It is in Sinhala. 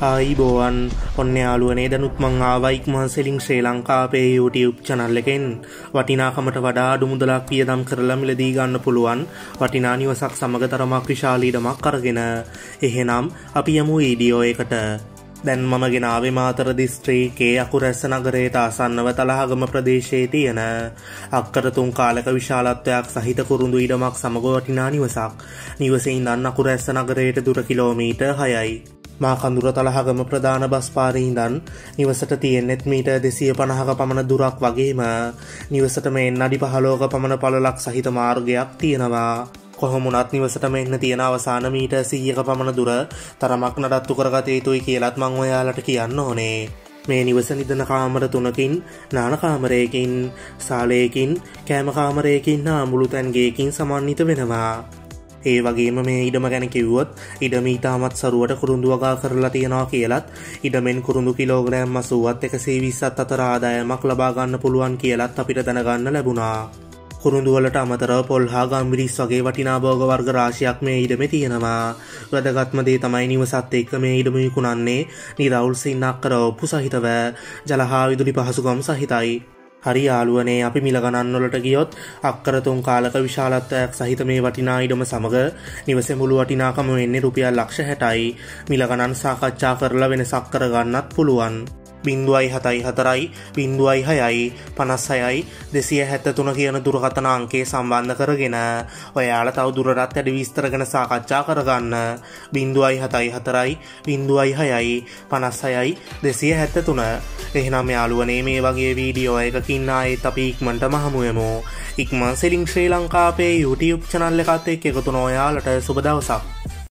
ආයිබෝවන් ඔන්න යාලුවනේ දැනුත් මං ආවයික් මහන්සෙලින් ශ්‍රී ලංකාපේ YouTube චනල් එකෙන්. වටිනාකමට වඩා අඩු මුදලක් වියදම් කරලා මිලදී ගන්න පුළුවන්. වටිනා නිවසක් සමග තරමක් විශාල ඉඩමක් අරගෙන. එහෙනම් අපි යමු වීඩියෝ එකට. දැන් මම ගෙනාවේ මාතර දිස්ත්‍රීකේ අකුරැස්ස නගරයට ආසන්නව තලහගම ප්‍රදේශයේ තියෙන. අක්කර තුන් කාලක විශාලත්වයක් සහිත kuරුඳු ඉඩමක් සමග වටිනා නිවසක්. නිවසේ ඉඳන් අකුරැස්ස නගරයට දුර කිලෝමීටර් 6යි මා කඳුර තලහගම ප්‍රධාන බස් පාරීහිදන් නිවසට තියෙන්නෙත් මීට දෙසිය පණහක පමණ දුරක් වගේම නිවසට මෙන් අඩි පහලෝක පමණ පලලක් සහිත මාර්ගයක් තියෙනවා. කොහොමුණත් නිවසටම එන්න තියෙන අවසාන මීට සීයක පමණ දුර තරමක් නඩත්තු කරගත යුතුයි කියලත් මං ඔයාලට කියන්න ඕනේ. මේ නිවස නිදන කාමර තුනකින් නානකාමරයකින් සාලයකින් කෑමකාමරයකින් හා මුළු තැන්ගේකින් සමන්විත වෙනවා. ඒ වගේම මේ ඉඩම ගැන කිව්වොත් ඉඩම ඉතාමත් සරුවට කුරුඳු වගා කරලා තියෙනවා කියලත් ඉඩමෙන් කුරුඳු කිලෝග්‍රෑම් මසුවත් එකසේ විස්සත් අතර ආදායමක් ලබාගන්න පුළුවන් කියලත් අපිට දැනගන්න ලැබුණා. කුරුඳුවලට අමතරව පොල් හා ගම්බිරිස් වගේ වටිනා භෝග වර්ග රාශියක් මේ ඉඩම තියෙනවා. වැදගත්ම දේ තමයි නිවසත් එක්ක මේ ඉඩම විකුණන්නේ නිරවුල් සින්නක් කර ඔප්පු සහිතව ජලහා විදුලි පහසුගම් සහිතයි. හරි යාළුවනේ අපි මිල ගණන්වලට ගියොත් අක්කර තුන් කාලක විශාලත්වයක් සහිත මේ වටිනා ඉඩම සමග නිවසේ මුළු වටිනාකම වෙන්නේ රුපියල් ලක්ෂ හැටයි මිල ගණන් සාකච්ඡා කරලා වෙනසක් කරගන්නත් පුළුවන්. බින්දුවයි හතයි හතරයි බින්දුවයි හයයි පනස් හයයි දෙසිය හැත්තතුන කියන දුරකතන අංකේ සම්බන්ධ කරගෙන ඔයාල තව දුරටත් ඇඩ විස්තරගෙන සාකච්ඡා කරගන්න. බින්දුවයි හතයි හතරයි බින්දුවයි හයයි පනස් හයයි දෙසිය හැත්තතුන එහෙනම් යාළුවනේ මේ වගේ වීඩියෝ එකකින්න අයත් අපි ඉක්මට මහමුයමෝ ඉක්මන් සෙලින් ශ්‍රී ලංකාපේ YouTube චනල්ල එකත් එක් එකතු නොයාලට සුබදවසක්